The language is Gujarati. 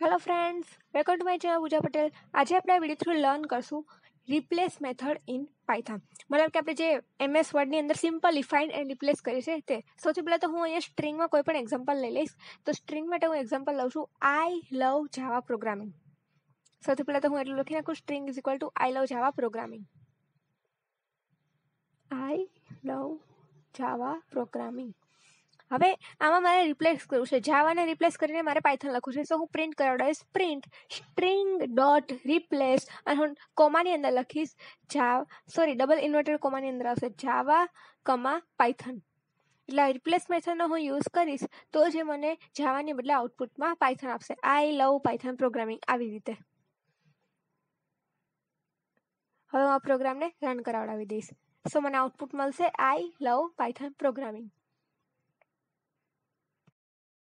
Hello friends welcome to my channel Pooja Patel આજે આપણે આ વીડિયો થ્રુ લર્ન કરશું રિપ્લેસ મેથડ ઇન પાયથન મતલબ કે આપણે જે એમએસ વર્ડની અંદર સિમ્પલ રિફાઇન એન્ડ રિપ્લેસ કરીએ છીએ તે. સૌથી પહેલાં તો હું અહીંયા સ્ટ્રિંગમાં કોઈ પણ એક્ઝામ્પલ લઈ લઈશ. તો સ્ટ્રિંગ માટે હું એક્ઝામ્પલ લઉં છું. આઈ લવ જાવા પ્રોગ્રામિંગ સૌથી પહેલાં તો હું એટલું લખી નાખું string is equal to I love Java programming I love Java programming હવે આમાં મારે રિપ્લેસ કરવું છે. જાવાને રિપ્લેસ કરીને મારે પાયથન લખવું છે. સો હું પ્રિન્ટ કરાવડાવીશ. પ્રિન્ટ સ્ટ્રિંગ ડોટ રિપ્લેસ અને હું કોમાની અંદર લખીશ જાવ સોરી ડબલ ઇન્વર્ટેડ કોમાની અંદર આવશે. જાવા કમા પાયથન એટલે આ રિપ્લેસ મેથડનો હું યુઝ કરીશ તો જે મને જાવાની બદલે આઉટપુટમાં પાયથન આપશે. આઈ લવ પાયથન પ્રોગ્રામિંગ આવી રીતે. હવે હું આ પ્રોગ્રામને રન કરાવડાવી દઈશ. સો મને આઉટપુટ મળશે. આઈ લવ પાયથન પ્રોગ્રામિંગ